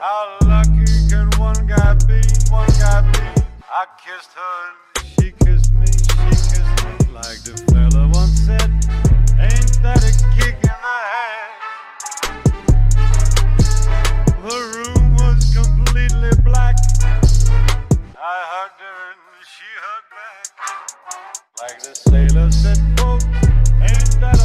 How lucky can one guy be? One guy be. I kissed her and she kissed me, she kissed me. Like the fella once said, ain't that a kick in the head? The room was completely black. I hugged her and she hugged back. Like the sailor said, boat, ain't that